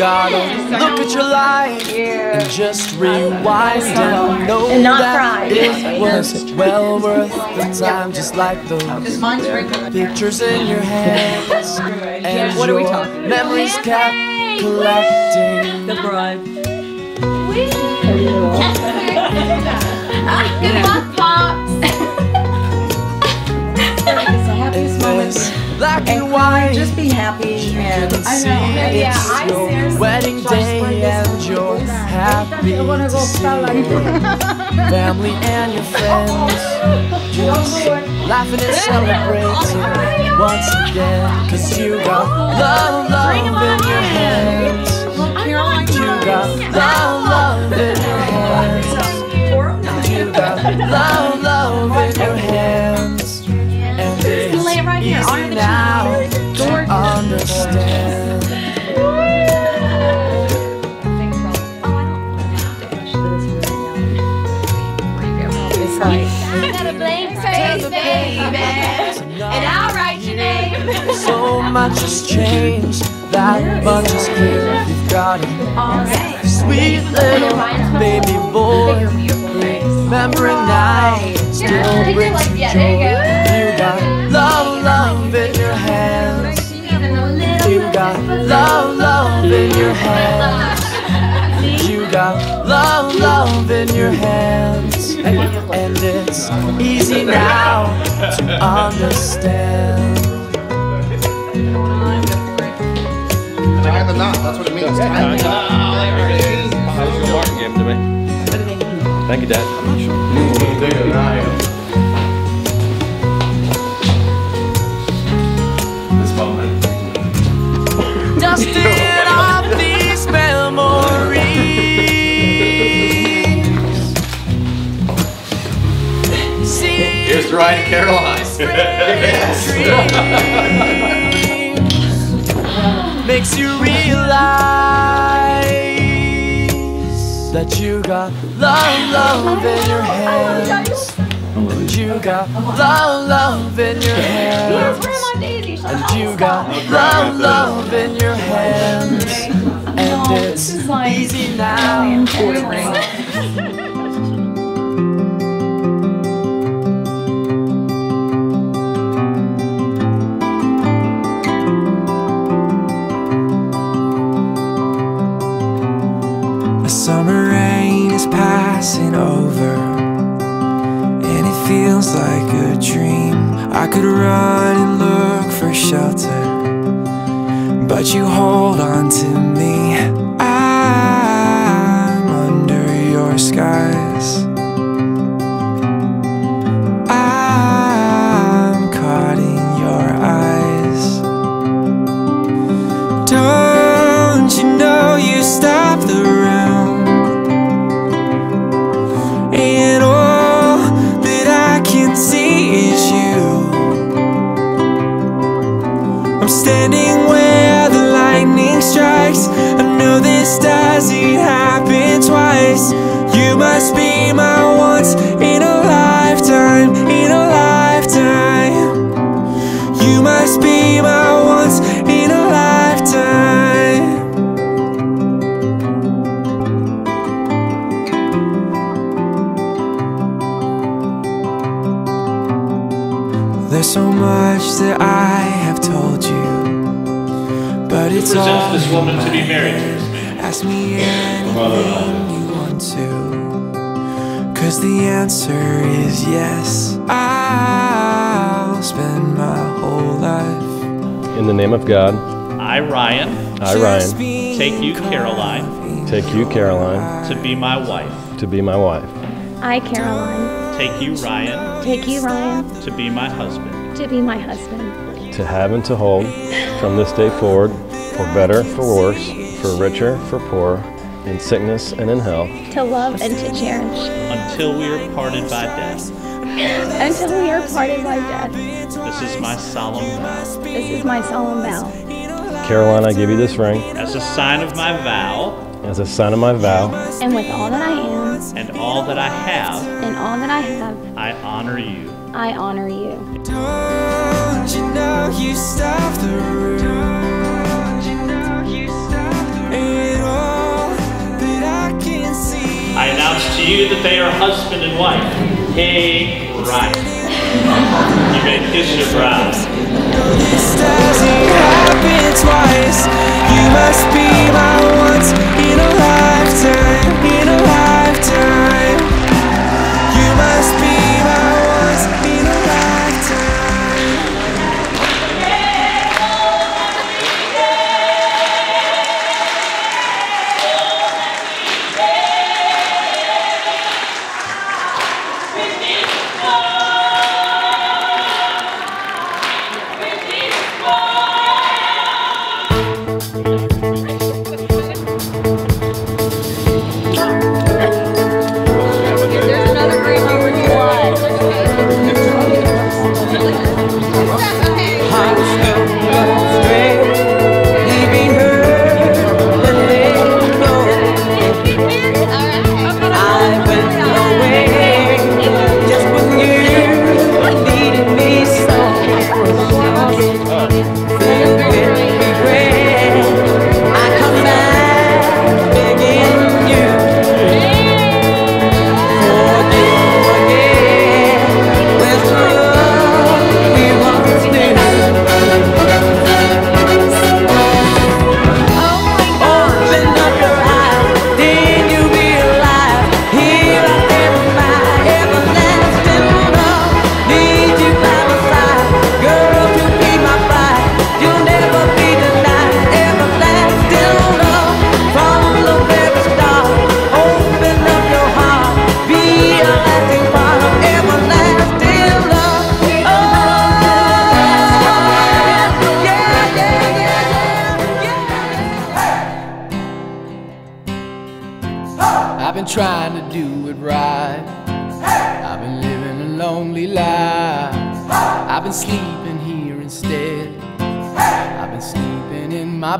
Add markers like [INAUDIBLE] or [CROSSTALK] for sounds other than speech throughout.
gotta look at your life and just rewind and know And not that cry. it was well worth the time, just like those pictures in your hands [LAUGHS] and What are we talking about? memories kept collecting. The bride. [LAUGHS] Ah, good luck, Pops. Happiest moment. It's black and white. Just be happy and can I see know. Yeah, it's I your seriously wedding day and you're happy to see. family and your friends. Just laughing and celebrating once again cause you got love, love in your hands. You got love, love in your hands and I'll write your name. So much has changed, that much is clear. You've got a sweet little baby boy. Remembering now still brings you joy. Your hands. You got love, love in your hands. And it's easy now to understand. Tie the knot, that's what it means. Tie the knot. Martin gave them to me. Thank you, Dad. Here's to Ryan and Caroline. dreams makes you realize that you got love, love in your hands. And you got love, love in your hands. And you got love, love in your hands. And it's easy now. Like a dream. I could run and look for shelter, but you hold on to me. You must be my once in a lifetime, in a lifetime. You must be my once in a lifetime. There's so much that I have told you, but it's all this woman to be married to head. this man. Ask me uh, anything you want to, cause the answer is yes. I'll spend my whole life. In the name of God, I, Ryan, I, Ryan, take you, Caroline, take you, Caroline, to be my wife. to be my wife. I, Caroline, Take you, Ryan, take you, Ryan, to be my husband. to be my husband, To have and to hold from this day forward, for better, for worse, for richer, for poor, in sickness and in health, to love and to cherish, Until we are parted by death. until we are parted by death. This is my solemn vow. This is my solemn vow. Caroline, I give you this ring As a sign of my vow as a sign of my vow. And with all that I am and all that I have, and all that I have, I honor you. I honor you. Announce to you that they are husband and wife. Hey, Ryan. You may kiss your bride.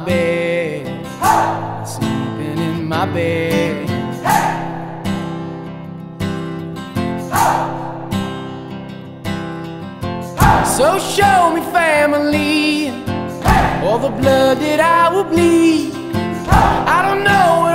Bed. Been sleeping in my bed. So show me family, all the blood that I will bleed. I don't know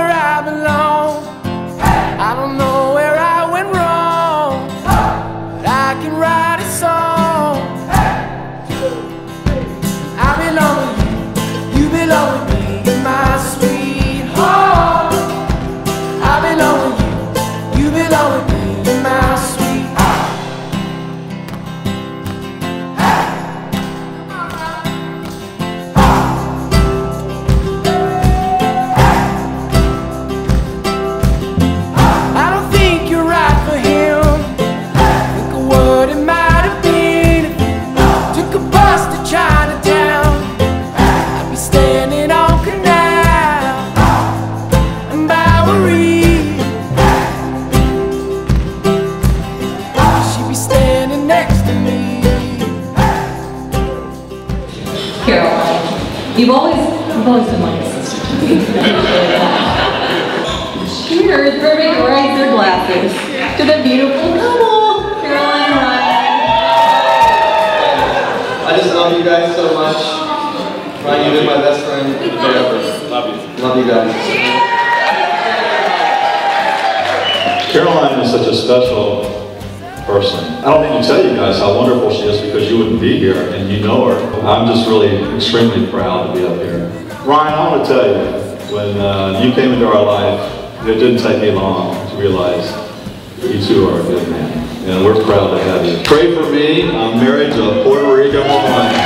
always, you've always been like a sister to me. Cheers, everybody raise their glasses to the beautiful couple, Caroline and Ryan. I just love you guys so much. Ryan, you've been my best friend forever. Love you. Love you guys. Caroline is such a special person. I don't need to tell you guys how wonderful she is because you wouldn't be here and you know her. I'm just really extremely proud to be up here. Ryan, I want to tell you, when uh, you came into our life, it didn't take me long to realize you two are a good man. And we're proud to have you. Pray for me. I'm married to a Puerto Rican woman.